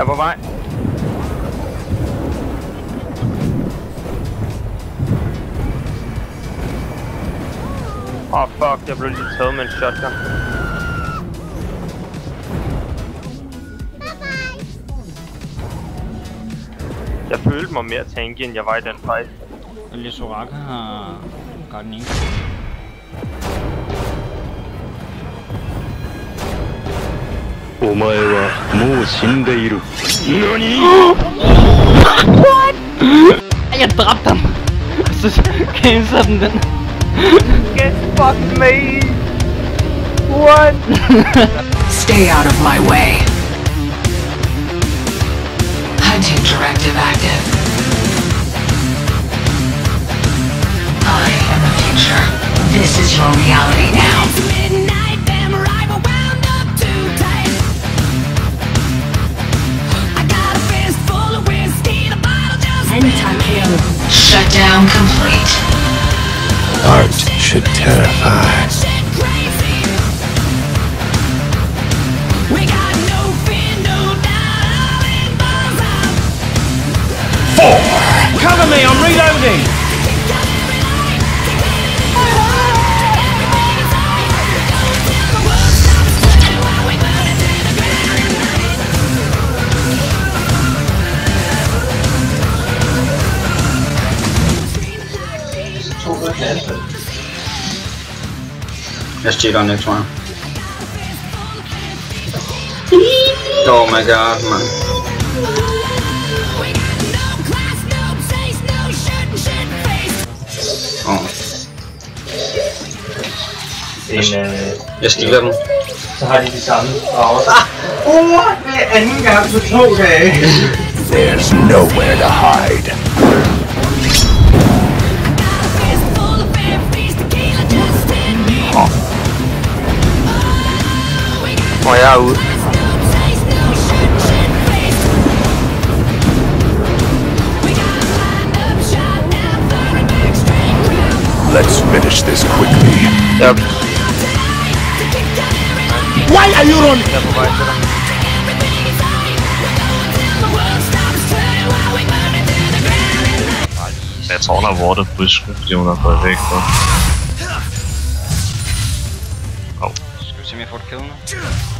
Jeg er på vej. Åh oh, fuck, jeg blev lige taget med en shotgun. Jeg følte mig mere tanky, end jeg var i den fight. Elias Soraka har... Gør den ikke. お前はもう死んでいる何 Jeg dræbte ham! Så cancel den den. Get fuck me! What? Stay out of my way. Hunting directive active. Shutdown complete. Art should terrify. out. Cover me, I'm reloading! Jeg cheater den on tror jeg. Oh my god, man. No class, no taste, no shirt and shit face. Oh. En, øh, Jeg stiler den. så har de de samme farver. There's nowhere to hide. Straight crowd. Let's finish this quickly. Jeg, Why are you running? jeg er på vej til dig. Jeg tror, hun har vortet brysken, fordi hun har fået væk på. Skal vi se, om jeg får det kill nu?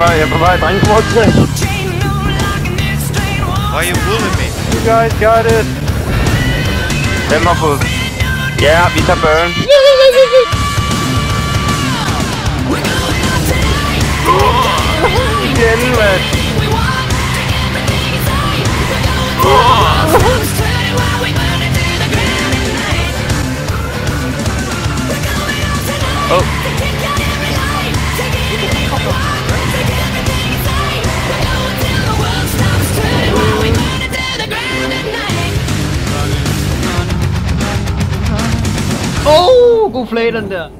vej, jeg er på vej. Drenge, kom op til. Why you bullying me? You guys got it. Hvem har fået? Ja, vi tager burn. Oh, god play den der.